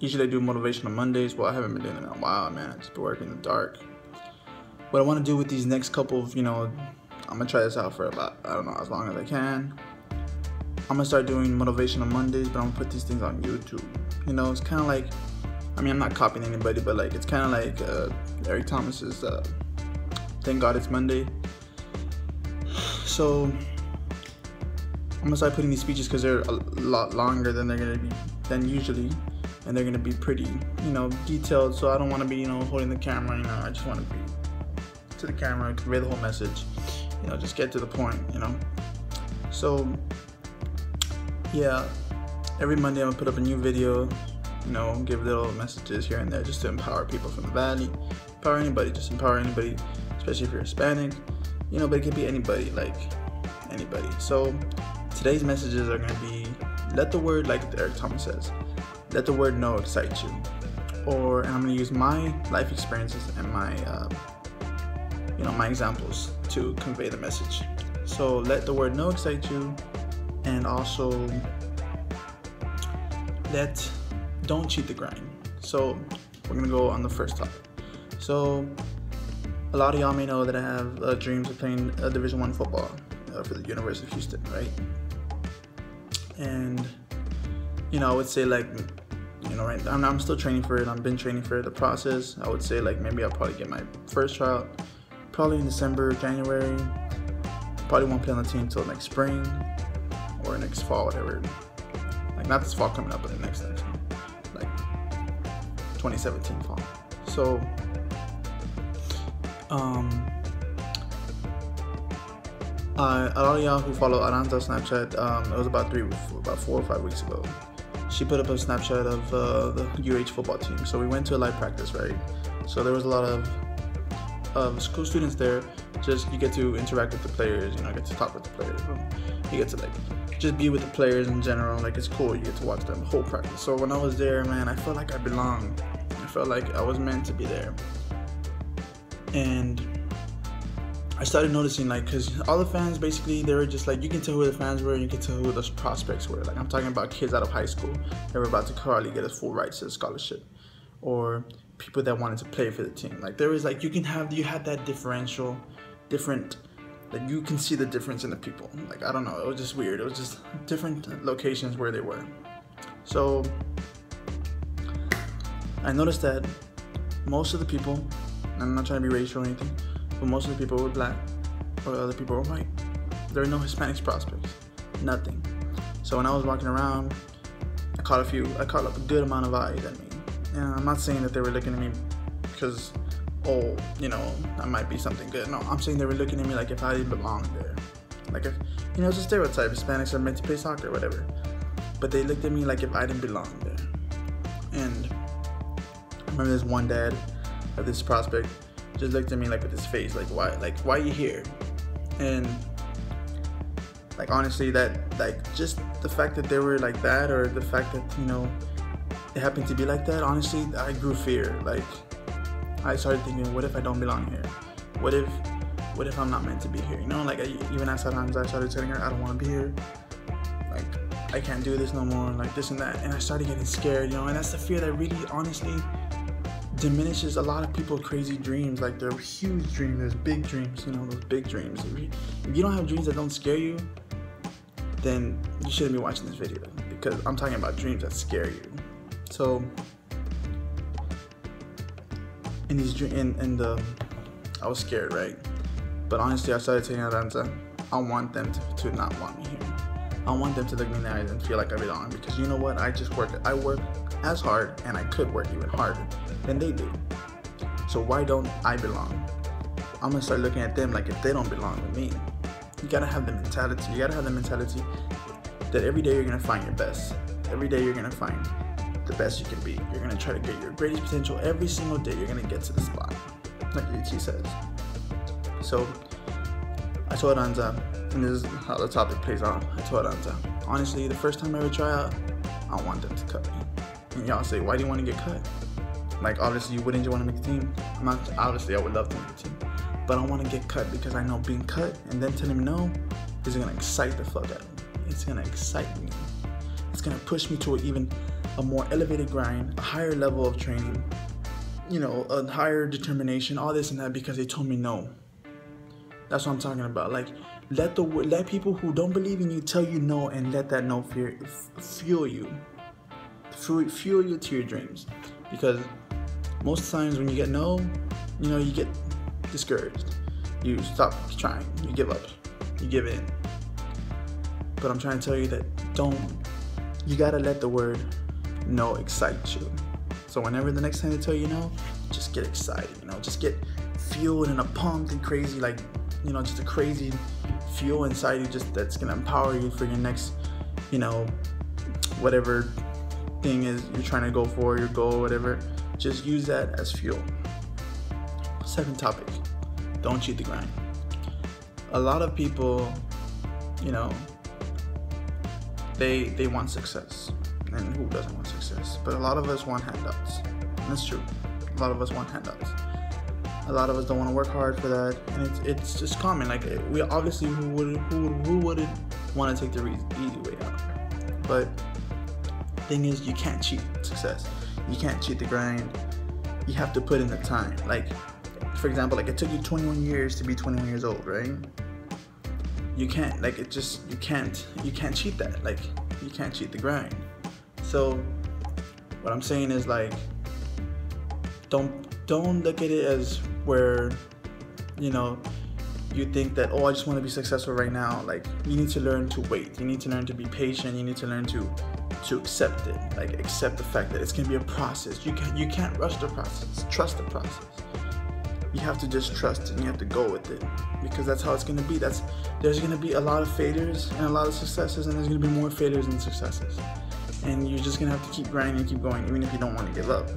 usually I do motivational Mondays. Well, I haven't been doing it in a while, man. I just been working in the dark. What I want to do with these next couple of, you know, I'm gonna try this out for about I don't know as long as I can. I'm gonna start doing motivational Mondays, but I'm gonna put these things on YouTube. You know, it's kind of like, I mean, I'm not copying anybody, but like it's kind of like uh, Eric Thomas's uh, "Thank God It's Monday." So I'm gonna start putting these speeches because they're a lot longer than they're gonna be than usually, and they're gonna be pretty, you know, detailed. So I don't want to be, you know, holding the camera. You know, I just want to be to the camera, convey the whole message. You know, just get to the point. You know. So yeah, every Monday I'm gonna put up a new video. You know, give little messages here and there just to empower people from the valley, empower anybody, just empower anybody, especially if you're Hispanic. You know, but it could be anybody, like anybody. So today's messages are gonna be let the word, like Eric Thomas says, let the word no excite you. Or, I'm gonna use my life experiences and my, uh, you know, my examples to convey the message. So let the word no excite you, and also let don't cheat the grind. So we're gonna go on the first topic. So a lot of y'all may know that I have uh, dreams of playing uh, Division One football uh, for the University of Houston, right? And you know, I would say like, you know, right, I'm, I'm still training for it. I've been training for the process. I would say like maybe I'll probably get my first tryout probably in December, January. Probably won't play on the team until next spring or next fall, whatever. Like not this fall coming up, but the next next like 2017 fall. So, um, uh, a lot of y'all who follow Aranza Snapchat, um, it was about three, about four or five weeks ago. She put up a Snapchat of uh, the UH football team. So we went to a live practice, right? So there was a lot of um, school students there. Just you get to interact with the players, you know, get to talk with the players. You get to like just be with the players in general. Like it's cool. You get to watch them the whole practice. So when I was there, man, I felt like I belonged. I felt like I was meant to be there. And I started noticing like because all the fans basically they were just like you can tell who the fans were you can tell who the prospects were. Like I'm talking about kids out of high school that were about to probably get a full rights to a scholarship, or people that wanted to play for the team. Like there was like you can have you had that differential, different. Like you can see the difference in the people. Like I don't know, it was just weird. It was just different locations where they were. So I noticed that most of the people, I'm not trying to be racial or anything but most of the people were black, or the other people were white. There were no Hispanics prospects, nothing. So when I was walking around, I caught a few, I caught up a good amount of eyes at me. And I'm not saying that they were looking at me because, oh, you know, that might be something good. No, I'm saying they were looking at me like if I didn't belong there. Like if, you know, it's a stereotype. Hispanics are meant to play soccer, whatever. But they looked at me like if I didn't belong there. And I remember this one dad of this prospect just looked at me like with his face, like why, like why are you here? And like honestly, that like just the fact that they were like that, or the fact that you know it happened to be like that. Honestly, I grew fear. Like I started thinking, what if I don't belong here? What if, what if I'm not meant to be here? You know, like I, even at times I started telling her I don't want to be here. Like I can't do this no more. Like this and that, and I started getting scared. You know, and that's the fear that really, honestly diminishes a lot of people's crazy dreams. Like they're huge dreams, there's big dreams, you know, those big dreams. If you don't have dreams that don't scare you, then you shouldn't be watching this video because I'm talking about dreams that scare you. So in these dreams, in, in the, I was scared, right? But honestly, I started taking Aranza. I want them to, to not want me here. I want them to look me in the eyes and feel like I belong because you know what? I just work. I work as hard and I could work even harder than they do. So why don't I belong? I'm gonna start looking at them like if they don't belong with me. You gotta have the mentality. You gotta have the mentality that every day you're gonna find your best. Every day you're gonna find the best you can be. You're gonna try to get your greatest potential every single day. You're gonna get to the spot, like ET says. So I told Anza, and this is how the topic plays out. I told Anza, honestly, the first time I ever try out, I want them to cut me. And y'all say, why do you want to get cut? Like obviously you wouldn't want to make a team. I'm not obviously I would love to make a team. But I want to get cut because I know being cut and then telling me no is gonna excite the fuck out of me. It's gonna excite me. It's gonna push me to an even a more elevated grind, a higher level of training, you know, a higher determination, all this and that because they told me no. That's what I'm talking about. Like, let the let people who don't believe in you tell you no, and let that no fear fuel you, fuel, fuel you to your dreams. Because most times when you get no, you know, you get discouraged. You stop trying. You give up. You give in. But I'm trying to tell you that don't. You gotta let the word no excite you. So whenever the next time they tell you no, just get excited. You know, just get fueled and a pumped and crazy, like you know, just a crazy fuel inside you, just that's gonna empower you for your next, you know, whatever thing is you're trying to go for, your goal, whatever. Just use that as fuel. Second topic don't cheat the grind. A lot of people, you know, they they want success, and who doesn't want success? But a lot of us want handouts. And that's true. A lot of us want handouts. A lot of us don't want to work hard for that, and it's it's just common. Like eh, we obviously who would who would, who wouldn't want to take the easy way out? But thing is, you can't cheat success. You can't cheat the grind. You have to put in the time. Like for example, like it took you 21 years to be 21 years old, right? You can't like it just you can't you can't cheat that. Like you can't cheat the grind. So what I'm saying is like don't don't look at it as where you know you think that oh I just want to be successful right now. Like you need to learn to wait. You need to learn to be patient. You need to learn to to accept it. Like accept the fact that it's gonna be a process. You can you can't rush the process. Trust the process you have to just trust it and you have to go with it because that's how it's to be that's there's to be a lot of failures and a lot of successes and there's to be more failures than successes and you're just to have to keep grinding and keep going even if you don't want to give up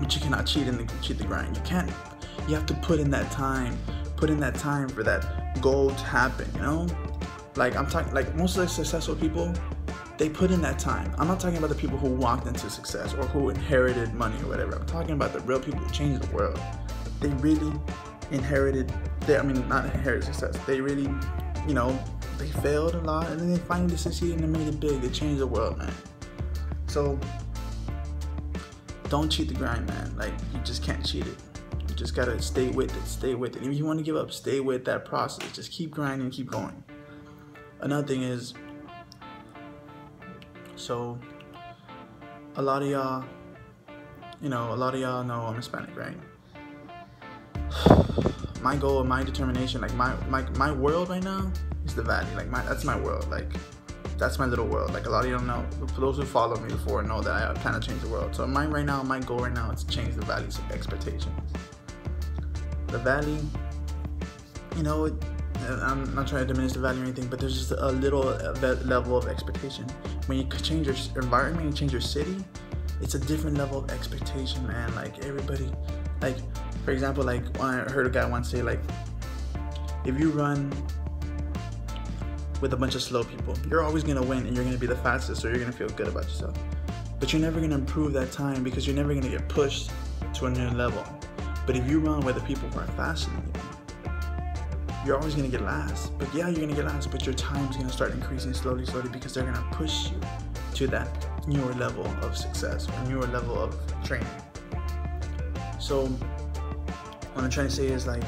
but you cannot cheat the cheat the grind you can't you have to put in that time put in that time for that goal to happen you know like i'm talking like most of the successful people they put in that time. I'm not talking about the people who walked into success or who inherited money or whatever. I'm talking about the real people who changed the world they really inherited their, I mean, not inherited success. They really, you know, they failed a lot and then they finally succeeded and they made it big. They changed the world, man. So don't cheat the grind, man. Like you just can't cheat it. You just gotta stay with it. Stay with it. If you want to give up, stay with that process. Just keep grinding, keep going. Another thing is, so a lot of y'all, you know, a lot of y'all know I'm Hispanic, right? my goal and my determination, like my my my world right now is the valley. Like my that's my world. Like that's my little world. Like a lot of you don't know. For those who follow me before know that I kind of changed the world. So mine right now, my goal right now is to change the valley's expectations. The valley, you know, it, I'm not trying to diminish the valley or anything, but there's just a little level of expectation. When you change your environment, you change your city, it's a different level of expectation, man. Like everybody, like for example, like I heard a guy once say like, if you run with a bunch of slow people, you're always gonna win and you're gonna be the fastest, so you're gonna feel good about yourself. But you're never gonna improve that time because you're never gonna get pushed to a new level. But if you run with the people who are faster than you, you're always gonna get last. But yeah, you're gonna get last, but your time's gonna start increasing slowly, slowly because they're gonna push you to that newer level of success or newer level of training. So what I'm trying to say is like,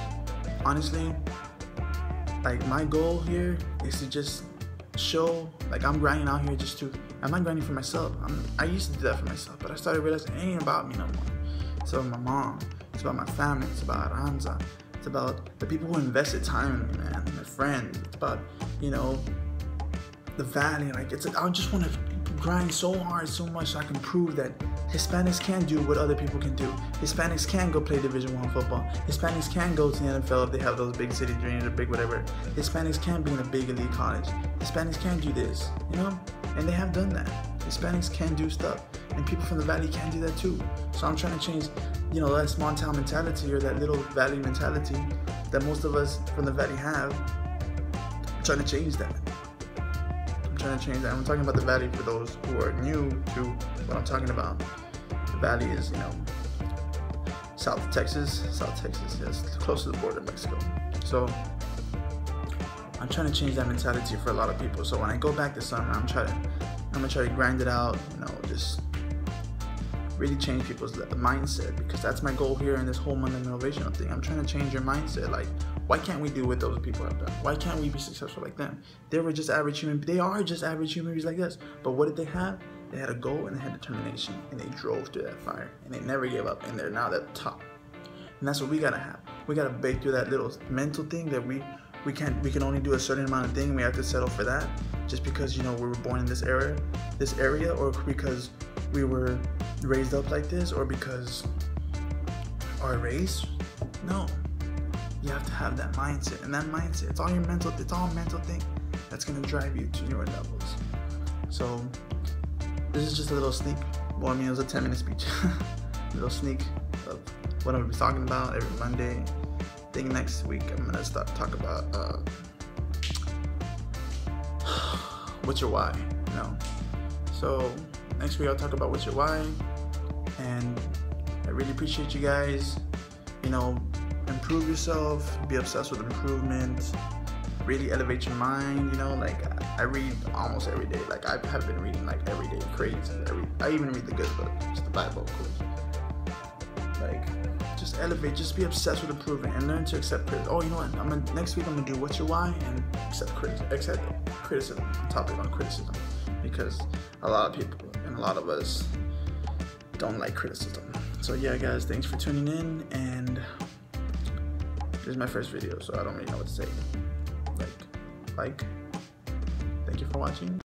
honestly, like my goal here is to just show like I'm grinding out here just to I'm not grinding for myself. I'm, I used to do that for myself, but I started realizing it ain't about me no more. It's about my mom. It's about my family. It's about Aranza. It's about the people who invested time in me, man. Friends. It's about you know the valley. Like it's like, I just want to grind so hard, so much, so I can prove that Hispanics can do what other people can do. Hispanics can go play Division One football. Hispanics can go to the NFL if they have those big city dreams or big whatever. Hispanics can be in a big elite college. Hispanics can do this, you know, and they have done that. Hispanics can do stuff, and people from the valley can do that too. So I'm trying to change, you know, that small town mentality or that little valley mentality that most of us from the valley have. I'm trying to change that I'm trying to change that. I'm talking about the valley for those who are new to what I'm talking about. The valley is, you know, South Texas, South Texas, yes, close to the border of Mexico. So I'm trying to change that mentality for a lot of people. So when I go back this summer, I'm trying to, I'm gonna try to grind it out. You know, just really change people's mindset because that's my goal here in this whole Monday motivational thing. I'm trying to change your mindset. Like, why can't we do what those people have done? Why can't we be successful like them? They were just average human. They are just average human beings like us. But what did they have? They had a goal and they had determination, and they drove through that fire, and they never gave up, and they're now at the top. And that's what we gotta have. We gotta break through that little mental thing that we we can't we can only do a certain amount of thing. We have to settle for that just because you know we were born in this area, this area, or because we were raised up like this or because our race. No. You have to have that mindset. And that mindset, it's all your mental, it's all mental thing that's gonna drive you to newer levels. So this is just a little sneak. Well, I mean, it was a 10 minute speech. little sneak of what I'm gonna be talking about every Monday. Think next week I'm gonna start talk about uh, what's your why, you know. So next week I'll talk about what's your why, and I really appreciate you guys. You know, improve yourself, be obsessed with improvement, really elevate your mind. You know, like I read almost every day. Like I have been reading like every day, crazy. I even read the good book, just the Bible, of course. Like just elevate, just be obsessed with improving and learn to accept criticism. Oh, you know what? I'm gonna next week I'm gonna do what's your why and accept criticism. Accept criticism. Topic on criticism because a lot of people and a lot of us don't like criticism. So yeah, guys, thanks for tuning in, and this is my first video, so I don't really know what to say. Like, like, thank you for watching.